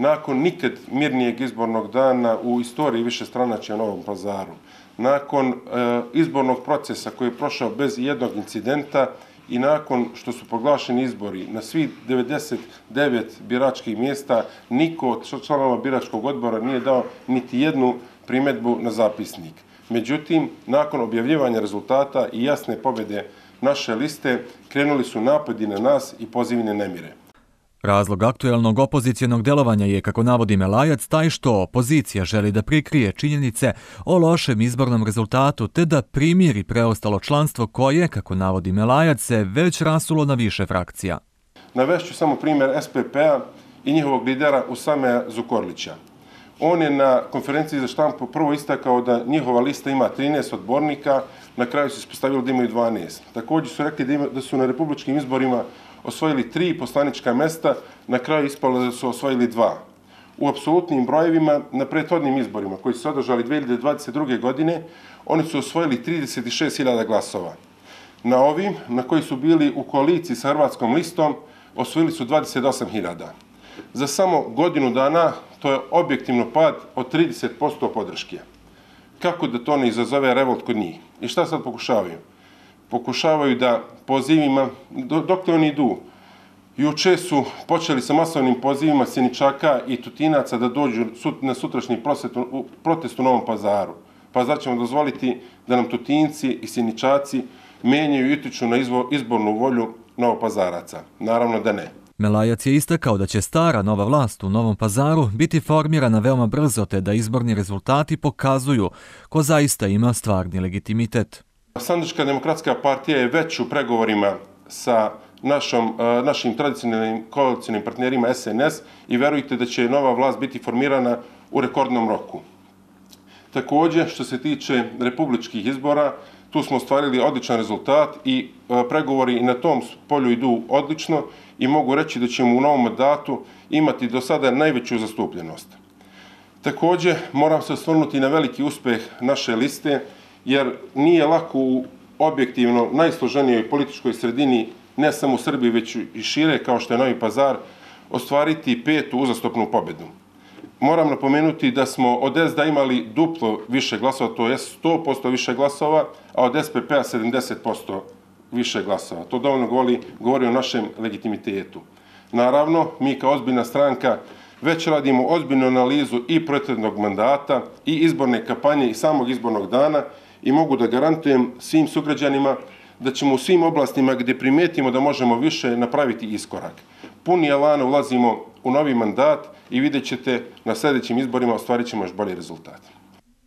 nakon nikad mirnijeg izbornog dana u istoriji više stranačja Novom pazaru, nakon e, izbornog procesa koji je prošao bez jednog incidenta i nakon što su proglašeni izbori na svi 99 biračkih mjesta, niko od članova biračkog odbora nije dao niti jednu primetbu na zapisnik. Međutim, nakon objavljivanja rezultata i jasne pobjede naše liste, krenuli su napadi na nas i pozivine nemire. Razlog aktuelnog opozicijenog delovanja je, kako navodi Melajac, taj što opozicija želi da prikrije činjenice o lošem izbornom rezultatu te da primjeri preostalo članstvo koje, kako navodi Melajac, se već rasulo na više frakcija. Navešću samo primjer SPP-a i njihovog lidera Usame Zukorlića. On je na konferenciji za štampu prvo istakao da njihova lista ima 13 odbornika, na kraju se ispostavilo da imaju 12. Također su rekli da, ima, da su na republičkim izborima osvojili tri poslanička mesta, na kraju ispalo da su osvojili dva. U apsolutnim brojevima, na prethodnim izborima koji su se održali 2022. godine, oni su osvojili 36.000 glasova. Na ovim, na koji su bili u koaliciji sa Hrvatskom listom, osvojili su 28.000. Za samo godinu dana to je objektivno pad od 30% podrške. Kako da to ne izazove revolt kod njih? I šta sad pokušavaju? Pokušavaju da pozivima, dok te oni idu, juče su počeli sa masovnim pozivima Sjeničaka i Tutinaca da dođu sut, na sutrašnji protest u Novom pazaru. Pa zar ćemo dozvoliti da nam Tutinci i Sjeničaci menjaju i utiču na izbornu volju Novopazaraca? Naravno da ne. Melajac je istakao da će stara nova vlast u Novom pazaru biti formirana veoma brzo te da izborni rezultati pokazuju ko zaista ima stvarni legitimitet. Sandička demokratska partija je već u pregovorima sa našom, e, našim tradicionalnim koalicijnim partnerima SNS i verujte da će nova vlast biti formirana u rekordnom roku. Također, što se tiče republičkih izbora, tu smo ostvarili odličan rezultat i e, pregovori na tom polju idu odlično i mogu reći da ćemo u novom mandatu imati do sada najveću zastupljenost. Također, moram se osvrnuti na veliki uspeh naše liste, jer nije lako u objektivno najsloženijoj političkoj sredini, ne samo u Srbiji, već i šire, kao što je Novi Pazar, ostvariti petu uzastopnu pobedu. Moram napomenuti da smo od SDA imali duplo više glasova, to je 100% više glasova, a od SPP-a 70% više glasova. To dovoljno govori, govori o našem legitimitetu. Naravno, mi kao ozbiljna stranka već radimo ozbiljnu analizu i pretrednog mandata i izborne kampanje i samog izbornog dana i mogu da garantujem svim sugrađanima da ćemo u svim oblastima gdje primetimo da možemo više napraviti iskorak. Puni alana ulazimo u novi mandat i vidjet ćete na sljedećim izborima ostvarit ćemo još bolji rezultat.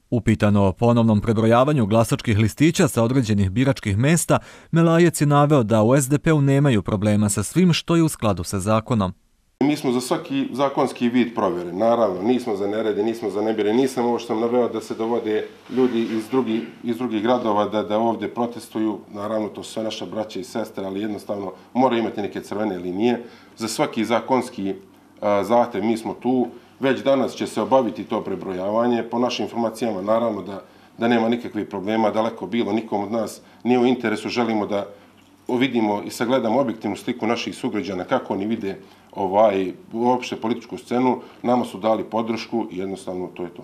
Upitano o ponovnom prebrojavanju glasačkih listića sa određenih biračkih mesta, Melajec je naveo da u SDP-u nemaju problema sa svim što je u skladu sa zakonom. Mi smo za svaki zakonski vid provjere, naravno, nismo za nerede, nismo za nebire, nisam ovo što sam naveo da se dovode ljudi iz drugi, iz drugih gradova da, da ovdje protestuju, naravno to su sve naša braća i sestre, ali jednostavno mora imati neke crvene linije. Za svaki zakonski a, zahtev mi smo tu, već danas će se obaviti to prebrojavanje, po našim informacijama naravno da, da nema nikakvih problema, daleko bilo, nikom od nas nije u interesu, želimo da vidimo i sagledamo objektivnu sliku naših sugrađana, kako oni vide ovaj, uopšte političku scenu, nama su dali podršku i jednostavno to je to.